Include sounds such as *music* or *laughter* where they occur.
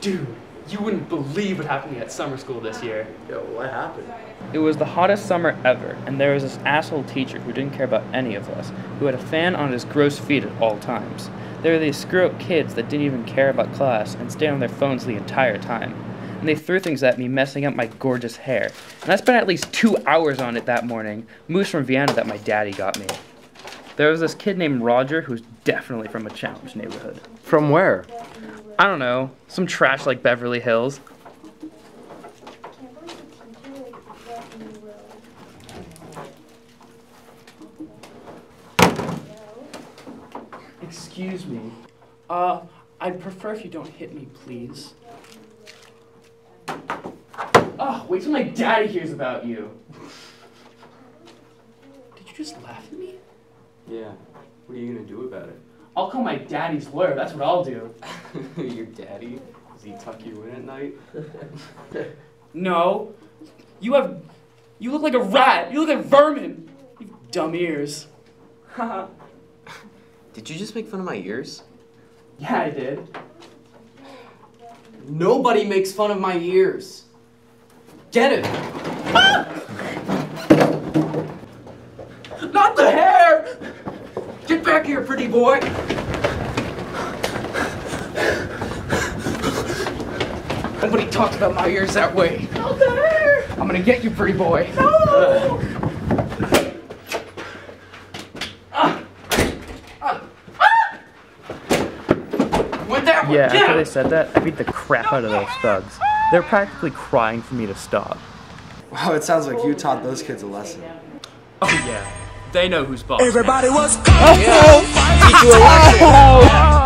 Dude, you wouldn't believe what happened to me at summer school this year. Yo, what happened? It was the hottest summer ever, and there was this asshole teacher who didn't care about any of us, who had a fan on his gross feet at all times. There were these screw up kids that didn't even care about class and stayed on their phones the entire time. And they threw things at me, messing up my gorgeous hair. And I spent at least two hours on it that morning, mousse from Vienna that my daddy got me. There was this kid named Roger who's definitely from a challenged neighborhood. From where? I don't know, some trash like Beverly Hills. Excuse me. Uh, I'd prefer if you don't hit me, please. Oh, wait till my daddy hears about you. Did you just laugh at me? Yeah. What are you gonna do about it? I'll call my daddy's lawyer, that's what I'll do. *laughs* Your daddy? Does he tuck you in at night? *laughs* No. You have. You look like a rat. You look like vermin. You have dumb ears. Haha. *laughs* Did you just make fun of my ears? yeah, I did. Nobody makes fun of my ears. Get it! Not the hair! Get back here, pretty boy! Nobody talks about my ears that way. Not the hair! I'm gonna get you, pretty boy. No! Went that way. Yeah, after Get they said that, I beat the crap out of those thugs. They're practically crying for me to stop. Wow, it sounds like you taught those kids a lesson. Oh yeah, they know who's boss. Everybody was Oh, cold. oh.